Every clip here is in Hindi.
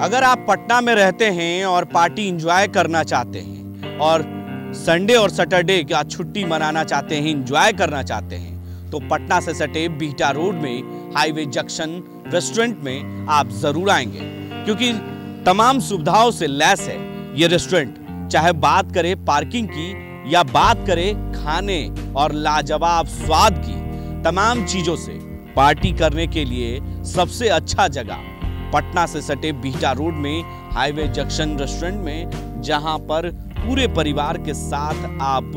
अगर आप पटना में रहते हैं और पार्टी इंजॉय करना चाहते हैं, और संडे और सैटरडे का छुट्टी मनाना चाहते हैं इंजॉय करना चाहते हैं तो पटना से सटे बीटा रोड में, हाईवे जंक्शन रेस्टोरेंट में आप ज़रूर आएँगे। क्योंकि तमाम सुविधाओं से लैस है ये रेस्टोरेंट। चाहे बात करें पार्किंग की, या बात करें खाने और लाजवाब स्वाद की, तमाम चीज़ों से पार्टी करने के लिए सबसे अच्छा जगह पटना से सटे बीटा रोड में, हाईवे जंक्शन रेस्टोरेंट में, जहाँ पर पूरे परिवार के साथ आप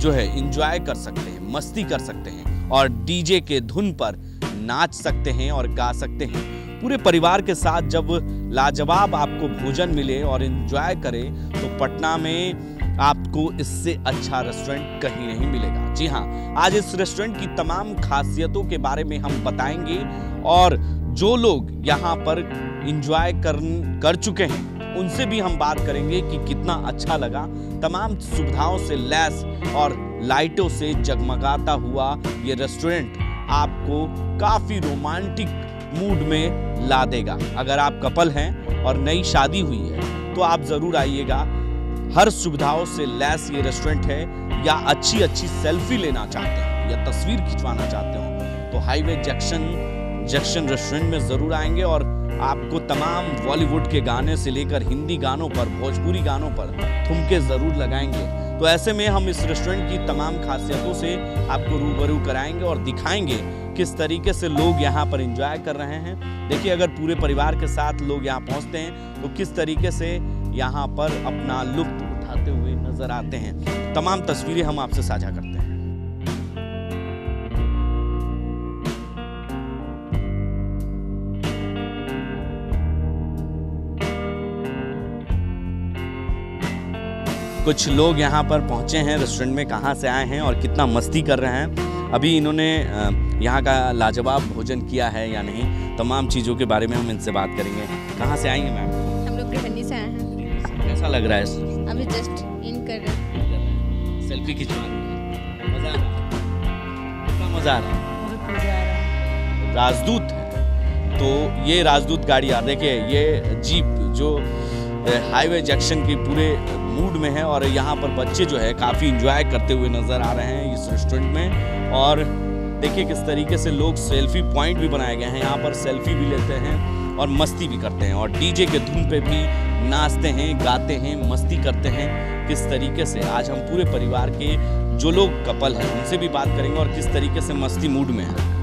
जो है इंजॉय कर सकते हैं, मस्ती कर सकते हैं और डीजे के धुन पर नाच सकते हैं और गा सकते हैं। पूरे परिवार के साथ जब लाजवाब आपको भोजन मिले और इंजॉय करें तो पटना में आपको इससे अच्छा रेस्टोरेंट कहीं नहीं मिलेगा। जी हाँ आज इस रेस्टोरेंट की तमाम खासियतों के बारे में हम बताएँगे और जो लोग यहाँ पर इंजॉय कर कर चुके हैं, उनसे भी हम बात करेंगे कि कितना अच्छा लगा। तमाम सुविधाओं से लैस और लाइटों से जगमगाता हुआ ये रेस्टोरेंट आपको काफ़ी रोमांटिक मूड में ला देगा। अगर आप कपल हैं और नई शादी हुई है तो आप ज़रूर आइएगा। हर सुविधाओं से लैस ये रेस्टोरेंट है, या अच्छी अच्छी सेल्फी लेना चाहते हैं, या तस्वीर खिंचवाना चाहते हो तो हाईवे जंक्शन जंक्शन रेस्टोरेंट में ज़रूर आएँगे और आपको तमाम बॉलीवुड के गाने से लेकर हिंदी गानों पर, भोजपुरी गानों पर ठुमके ज़रूर लगाएँगे। तो ऐसे में हम इस रेस्टोरेंट की तमाम खासियतों से आपको रूबरू कराएँगे और दिखाएँगे किस तरीके से लोग यहाँ पर इंजॉय कर रहे हैं। देखिए, अगर पूरे परिवार के साथ लोग यहाँ पहुँचते हैं तो किस तरीके से यहाँ पर अपना लुत्फ उठाते हुए नज़र आते हैं। तमाम तस्वीरें हम आपसे साझा करते हैं। कुछ लोग यहाँ पर पहुँचे हैं रेस्टोरेंट में कहाँ से आए हैं और कितना मस्ती कर रहे हैं। अभी इन्होंने यहाँ का लाजवाब भोजन किया है या नहीं, तमाम चीज़ों के बारे में हम इनसे बात करेंगे। कहाँ से आएँगे मैम? हम लोग से आए हैं। कैसा लग रहा है अभी जस्ट इन कर रहे हैं। सेल्फी खिंचवा रहे। मज़ा आ रहा है। मज़ा आ रहा है। बहुत मज़ा आ रहा है। राजदूत है। तो ये राजदूत गाड़ी आ देखिए ये जीप जो हाईवे जंक्शन के पूरे मूड में है और यहाँ पर बच्चे जो है काफ़ी इंजॉय करते हुए नज़र आ रहे हैं इस रेस्टोरेंट में। और देखिए किस तरीके से लोग सेल्फी पॉइंट भी बनाए गए हैं। यहाँ पर सेल्फी भी लेते हैं और मस्ती भी करते हैं। और डीजे के धुन पे भी नाचते हैं, गाते हैं, मस्ती करते हैं। किस तरीके से आज हम पूरे परिवार के जो लोग कपल हैं, उनसे भी बात करेंगे और किस तरीके से मस्ती मूड में है।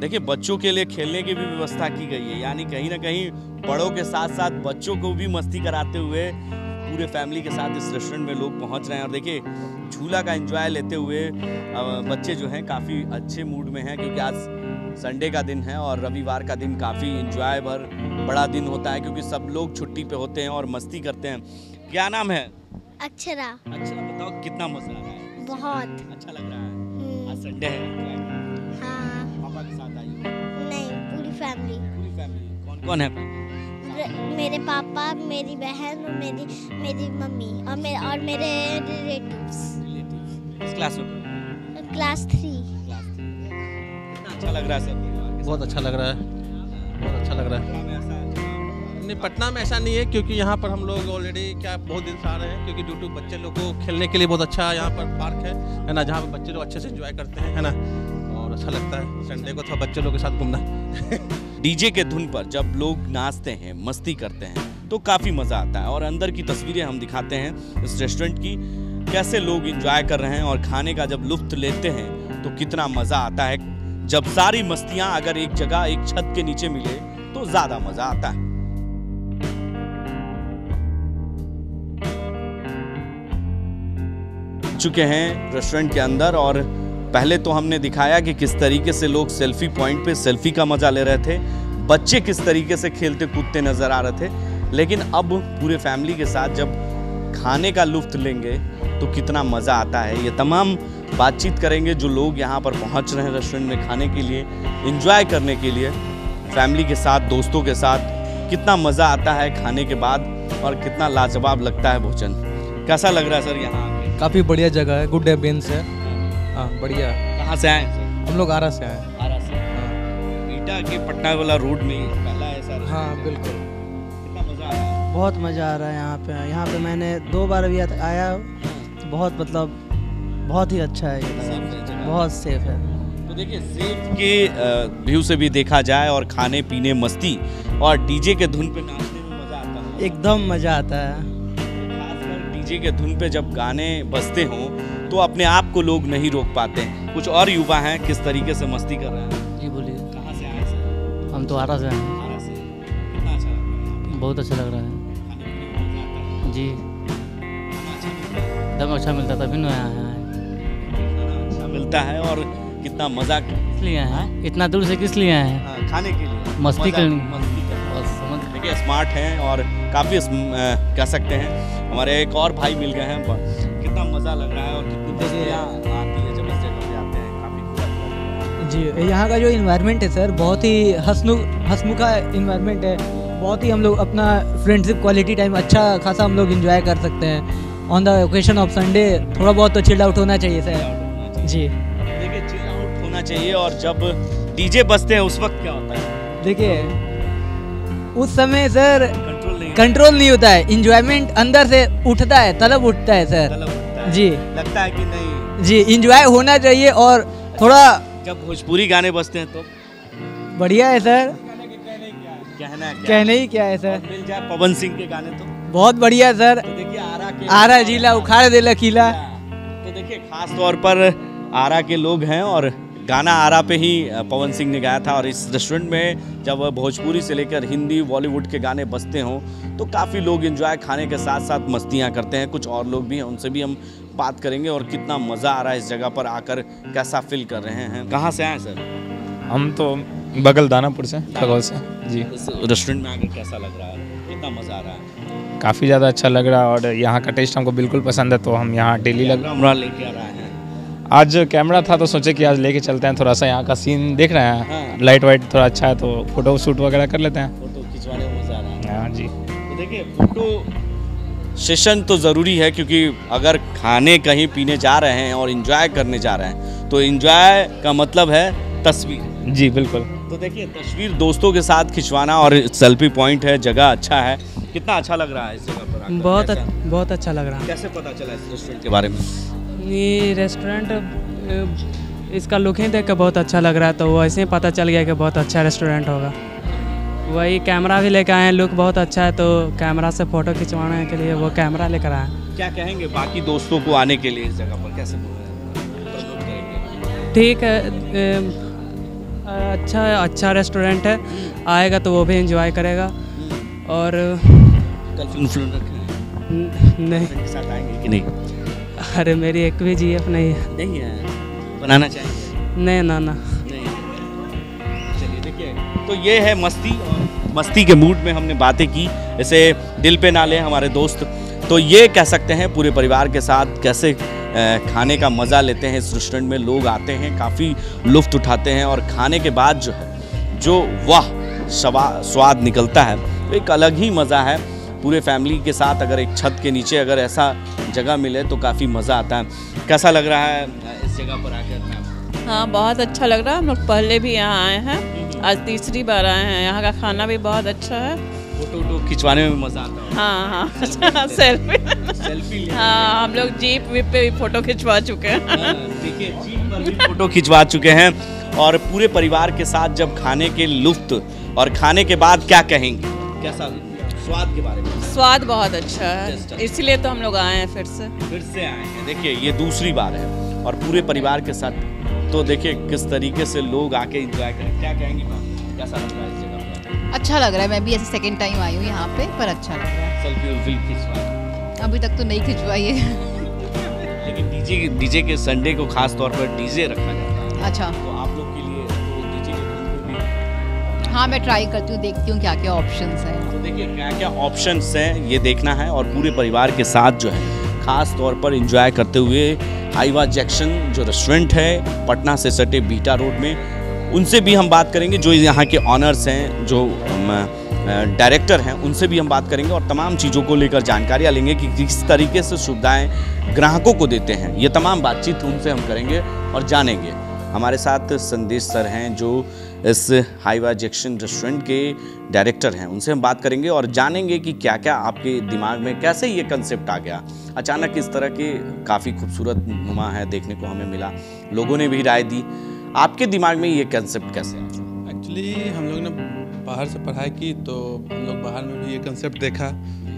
देखिए, बच्चों के लिए खेलने की भी व्यवस्था की गई है। यानी कहीं ना कहीं बड़ों के साथ साथ बच्चों को भी मस्ती कराते हुए पूरे फैमिली के साथ इस रेस्टोरेंट में लोग पहुँच रहे हैं। और देखिए झूला का एंजॉय लेते हुए बच्चे जो हैं काफ़ी अच्छे मूड में हैं क्योंकि आज संडे का दिन है और रविवार का दिन काफ़ी इंजॉय भर बड़ा दिन होता है क्योंकि सब लोग छुट्टी पे होते हैं और मस्ती करते हैं। क्या नाम है? अक्षरा। अच्छा बताओ कितना मज़ा आ रहा है। बहुत। अच्छा लग रहा है। हम्म, आज संडे है हाँ। पापा के साथ आई नहीं पूरी फैमिली पूरी फैमिली कौन कौन है? मेरे पापा मेरी बहन और मेरी मेरी मम्मी और मेरे और मेरे रिलेटिव्स क्लास में क्लास थ्री अच्छा लग रहा है सब बहुत अच्छा लग रहा है। बहुत अच्छा लग रहा है। नहीं पटना में ऐसा नहीं है क्योंकि यहाँ पर हम लोग ऑलरेडी क्या बहुत दिन से आ रहे हैं क्योंकि ड्यू टू बच्चे लोग को खेलने के लिए बहुत अच्छा यहाँ पर पार्क है है ना? जहाँ पर बच्चे लोग अच्छे से एंजॉय करते हैं है ना? और अच्छा लगता है। संडे को थोड़ा बच्चे लोग के साथ घूमना डीजे के धुन पर जब लोग नाचते हैं, मस्ती करते हैं तो काफ़ी मज़ा आता है। और अंदर की तस्वीरें हम दिखाते हैं इस रेस्टोरेंट की, कैसे लोग एंजॉय कर रहे हैं और खाने का जब लुत्फ लेते हैं तो कितना मज़ा आता है। जब सारी मस्तियाँ अगर एक जगह, एक छत के नीचे मिले तो ज़्यादा मज़ा आता है। चुके हैं रेस्टोरेंट के अंदर और पहले तो हमने दिखाया कि किस तरीके से लोग सेल्फी पॉइंट पे सेल्फी का मज़ा ले रहे थे, बच्चे किस तरीके से खेलते कूदते नज़र आ रहे थे, लेकिन अब पूरे फैमिली के साथ जब खाने का लुफ्त लेंगे तो कितना मज़ा आता है। ये तमाम बातचीत करेंगे जो लोग यहाँ पर पहुँच रहे हैं रेस्टोरेंट में खाने के लिए इंजॉय करने के लिए, फैमिली के साथ, दोस्तों के साथ, कितना मज़ा आता है खाने के बाद और कितना लाजवाब लगता है भोजन। कैसा लग रहा है सर यहाँ? काफ़ी बढ़िया जगह है, गुड एम्बियंस है। हाँ बढ़िया। कहाँ से आए? हम लोग आरा से आए। आरा से। हाँ। बीटा के पटना वाला रोड में पहला है सर हाँ बिल्कुल। कितना मज़ा आ रहा है। बहुत मज़ा आ रहा है यहाँ पे। यहाँ पे मैंने दो बार भी आया तो बहुत मतलब बहुत ही अच्छा है ये है। बहुत सेफ़ है। तो देखिए सेफ़ के व्यू से भी देखा जाए और खाने पीने मस्ती और डीजे के धुन पे नाचने में मज़ा आता है। एकदम मज़ा आता है। डीजे के धुन पे जब गाने बजते हों तो अपने आप को लोग नहीं रोक पाते कुछ और युवा हैं किस तरीके से मस्ती कर रहे हैं? जी बोलिए। कहाँ से आए सर? हम तो आरा से हैं। आरा से। कितना अच्छा लग रहा है बहुत अच्छा लग रहा है। है। जी। खाना अच्छा मिलता है? एकदम अच्छा मिलता तभी ना यहाँ आए खाना अच्छा मिलता है और कितना मज़ा किस लिए हैं? इतना दूर से किस लिए आए हैं? हाँ, खाने के लिए। मस्ती करनी। मस्ती देखिए स्मार्ट हैं और काफ़ी कह सकते हैं। हमारे एक और भाई मिल गए हैं कितना मज़ा लग रहा है। जी यहाँ का जो इन्वायरमेंट है सर बहुत ही हंसनु हंसमुखा इन्वायरमेंट है। बहुत ही हम लोग अपना फ्रेंडशिप क्वालिटी टाइम अच्छा खासा हम लोग इन्जॉय कर सकते हैं। On the occasion of Sunday थोड़ा बहुत तो चिल्ड आउट होना चाहिए सर जी। देखिए चिल आउट होना चाहिए और जब डीजे बजते हैं उस वक्त क्या होता है? देखिए उस समय सर कंट्रोल नहीं कंट्रोल नहीं होता है। इंजॉयमेंट अंदर से उठता है तलब उठता है सर तलब है। जी। लगता है कि नहीं। जी इंजॉय होना चाहिए और थोड़ा जब भोजपुरी गाने बजते हैं तो बढ़िया है सर। कहना क्या? कहने ही क्या है सर। मिल जाए पवन सिंह के गाने तो। बहुत बढ़िया सर। तो देखिए आरा के आरा जिला उखाड़ दे लकीला। तो देखिए खास तौर पर आरा के लोग हैं और गाना आरा पे ही पवन सिंह ने गाया था और इस रेस्टोरेंट में जब भोजपुरी से लेकर हिंदी बॉलीवुड के गाने बजते हों तो काफ़ी लोग इन्जॉय खाने के साथ साथ मस्तियाँ करते हैं। कुछ और लोग भी हैं उनसे भी हम बात करेंगे और कितना मज़ा आ रहा है इस जगह पर आकर कैसा फील कर रहे हैं। कहाँ से आए सर? हम तो बगल दानापुर से खगौल से जी। इस रेस्टोरेंट में आकर कैसा लग रहा है? कितना मज़ा आ रहा है? काफ़ी ज़्यादा अच्छा लग रहा है और यहाँ का टेस्ट हमको बिल्कुल पसंद है तो हम यहाँ डेली लग उमरा लेके आ रहा है। आज कैमरा था तो सोचे कि आज लेके चलते हैं थोड़ा सा यहाँ का सीन देख रहे हैं। हाँ। लाइट वाइट थोड़ा अच्छा है तो फ़ोटो शूट वगैरह कर लेते हैं। फ़ोटो खिंचवाने में मज़ा आ रहा है। हाँ जी। तो देखिए फ़ोटो सेशन तो ज़रूरी है क्योंकि अगर खाने कहीं पीने जा रहे हैं और इन्जॉय करने जा रहे हैं तो इन्जॉय का मतलब है तस्वीर। जी बिल्कुल। तो देखिए तस्वीर दोस्तों के साथ खिंचवाना और सेल्फी पॉइंट है जगह अच्छा है। कितना अच्छा लग रहा है इस जगह पर बहुत अच्छा बहुत अच्छा लग रहा है। कैसे पता चला इस रेस्टोरेंट के बारे में? ये रेस्टोरेंट इसका लुक ही देख के बहुत अच्छा लग रहा है तो वैसे ही पता चल गया कि बहुत अच्छा रेस्टोरेंट होगा। वही कैमरा भी लेकर आए हैं लुक बहुत अच्छा है तो कैमरा से फ़ोटो खिंचवाने के लिए वो कैमरा लेकर आए हैं। क्या कहेंगे बाकी दोस्तों को आने के लिए इस जगह पर कैसे ठीक है अच्छा अच्छा रेस्टोरेंट है आएगा तो वो भी इंजॉय करेगा। और नहीं? अरे मेरी एक भी जी नहीं है। नहीं है। बनाना चाहिए। नहीं ना ना। चलिए देखिए। तो ये है मस्ती और मस्ती के मूड में हमने बातें की। ऐसे दिल पे ना लें हमारे दोस्त। तो ये कह सकते हैं पूरे परिवार के साथ कैसे खाने का मज़ा लेते हैं। इस रेस्टोरेंट में लोग आते हैं काफ़ी लुफ्त उठाते हैं और खाने के बाद जो है जो वाह स्वाद निकलता है तो एक अलग ही मज़ा है। पूरे फैमिली के साथ अगर एक छत के नीचे अगर ऐसा जगह मिले तो काफ़ी मज़ा आता है। कैसा लग रहा है इस जगह पर आकर हाँ बहुत अच्छा लग रहा है। हम लोग पहले भी यहाँ आए हैं आज तीसरी बार आए हैं। यहाँ का खाना भी बहुत अच्छा है। फ़ोटो वोटो खिंचवाने में मज़ा आता है हाँ। हाँ सेल्फी सेल्फी हाँ। हम लोग जीप वीप पे भी फ़ोटो खिंचवा चुके हैं। देखिए जीप पर भी फ़ोटो खिंचवा चुके हैं। और पूरे परिवार के साथ जब खाने के लुफ्त और खाने के बाद क्या कहेंगे? कैसा स्वाद के बारे में। स्वाद बहुत अच्छा है। इसीलिए तो हम लोग आए हैं फिर से। फिर से आए हैं। देखिए ये दूसरी बार है और पूरे परिवार के साथ। तो देखिए किस तरीके से लोग आके इंजॉय करें। क्या कहेंगे मैम कैसा लग रहा है इस जगह पर अच्छा लग रहा है। मैं भी ऐसे सेकंड टाइम आई हूँ यहाँ पे पर अच्छा लग रहा है। सेल्फी उल्फी खिंचवा अभी तक तो नहीं खिंचवाई है। लेकिन डीजे डीजे के संडे को खास तौर पर डीजे रखा जाता है। अच्छा। तो आप लोग के लिए तो डीजे के भी हाँ मैं ट्राई करती हूँ देखती हूँ क्या क्या ऑप्शंस हैं। देखिए, क्या क्या ऑप्शंस हैं, ये देखना है और पूरे परिवार के साथ जो है, खास तौर पर एंजॉय करते हुए हाईवा जैक्शन जो रेस्टोरेंट है, पटना से सटे बीटा रोड में, उनसे भी हम बात करेंगे, जो यहाँ के ऑनर्स हैं, जो डायरेक्टर हैं, उनसे भी हम बात करेंगे और तमाम चीज़ों को लेकर जानकारियाँ लेंगे कि किस तरीके से सुविधाएँ ग्राहकों को देते हैं। ये तमाम बातचीत उनसे हम करेंगे और जानेंगे। हमारे साथ संदेश सर हैं, जो इस हाईवा जंक्शन रेस्टोरेंट के डायरेक्टर हैं। उनसे हम बात करेंगे और जानेंगे कि क्या क्या आपके दिमाग में, कैसे ये कंसेप्ट आ गया। अचानक इस तरह के काफ़ी खूबसूरत नुमा है, देखने को हमें मिला। लोगों ने भी राय दी। आपके दिमाग में ये कंसेप्ट कैसे एक्चुअली हम लोग ने बाहर से पढ़ाई की तो हम लोग बाहर में भी ये कंसेप्ट देखा।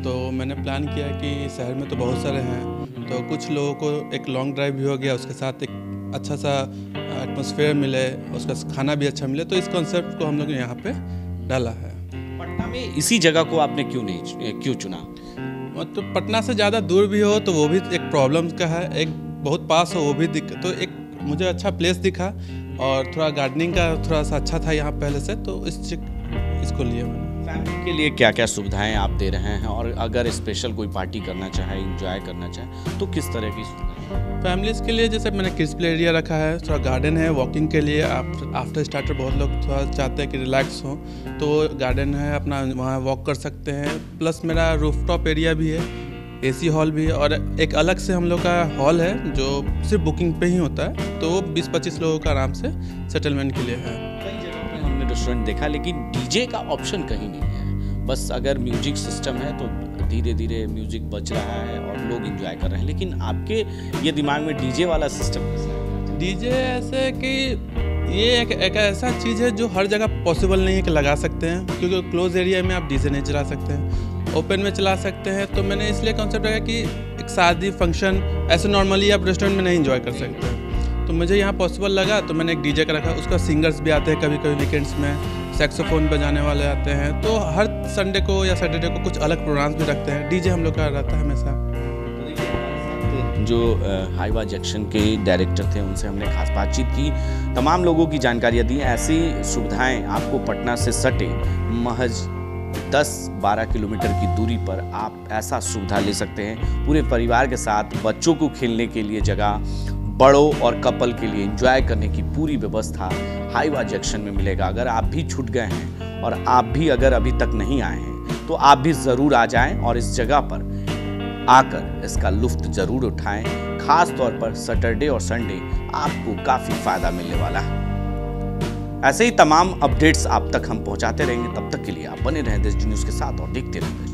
तो मैंने प्लान किया कि शहर में तो बहुत सारे हैं। तो कुछ लोगों को एक लॉन्ग ड्राइव भी हो गया, उसके साथ एक अच्छा सा एटमोसफेयर मिले उसका खाना भी अच्छा मिले तो इस कॉन्सेप्ट को हम लोग ने यहाँ पे डाला है। पटना में इसी जगह को आपने क्यों नहीं क्यों चुना? मतलब पटना से ज़्यादा दूर भी हो तो वो भी एक प्रॉब्लम का है। एक बहुत पास हो वो भी दिक्कत तो एक मुझे अच्छा प्लेस दिखा और थोड़ा गार्डनिंग का थोड़ा सा अच्छा था यहाँ पहले से तो इस इसको लिए मैंने। फैमिली के लिए क्या क्या सुविधाएँ आप दे रहे हैं? और अगर स्पेशल कोई पार्टी करना चाहे इंजॉय करना चाहे तो किस तरह की फैमिलीज़ के लिए जैसे मैंने किड्स प्ले एरिया रखा है, थोड़ा गार्डन है वॉकिंग के लिए आफ्टर स्टार्टर बहुत लोग थोड़ा चाहते हैं कि रिलैक्स हो तो गार्डन है, अपना वहाँ वॉक कर सकते हैं प्लस मेरा रूफ टॉप एरिया भी है एसी हॉल भी है, और एक अलग से हम लोग का हॉल है, जो सिर्फ़ बुकिंग पे ही होता है तो बीस पच्चीस लोगों का आराम से सेटलमेंट के लिए है। कई जगह हमने रेस्टोरेंट देखा, लेकिन डीजे का ऑप्शन कहीं नहीं है। बस अगर म्यूज़िक सिस्टम है तो धीरे धीरे म्यूज़िक बज रहा है और लोग इंजॉय कर रहे हैं लेकिन आपके ये दिमाग में डीजे वाला सिस्टम कैसा है? डीजे ऐसे कि ये एक, एक ऐसा चीज़ है जो हर जगह पॉसिबल नहीं है कि लगा सकते हैं क्योंकि क्लोज एरिया में आप डीजे नहीं चला सकते हैं। ओपन में चला सकते हैं तो मैंने इसलिए कॉन्सेप्ट रखा कि एक शादी फ़ंक्शन ऐसे नॉर्मली आप रेस्टोरेंट में नहीं इन्जॉय कर सकते तो मुझे यहाँ पॉसिबल लगा तो मैंने एक डीजे का रखा। उसका सिंगर्स भी आते हैं कभी कभी वीकेंड्स में सेक्सोफोन बजाने वाले आते हैं। तो हर संडे को या सैटरडे को कुछ अलग प्रोग्राम्स भी रखते हैं। डीजे हम लोग का रहता है हमेशा। जो हाईवा जंक्शन के डायरेक्टर थे, उनसे हमने खास बातचीत की। तमाम लोगों की जानकारियाँ दी। ऐसी सुविधाएँ आपको पटना से सटे महज 10-12 किलोमीटर की दूरी पर आप ऐसा सुविधा ले सकते हैं। पूरे परिवार के साथ बच्चों को खेलने के लिए जगह, बड़ों और कपल के लिए एंजॉय करने की पूरी व्यवस्था हाईवा जंक्शन में मिलेगा। अगर आप भी छूट गए हैं और आप भी अगर अभी तक नहीं आए हैं तो आप भी ज़रूर आ जाएँ और इस जगह पर आकर इसका लुफ्त ज़रूर उठाएँ। खास तौर पर सैटरडे और संडे आपको काफ़ी फ़ायदा मिलने वाला है। ऐसे ही तमाम अपडेट्स आप तक हम पहुंचाते रहेंगे। तब तक के लिए आप बने रहें देश न्यूज़ के साथ और देखते रहें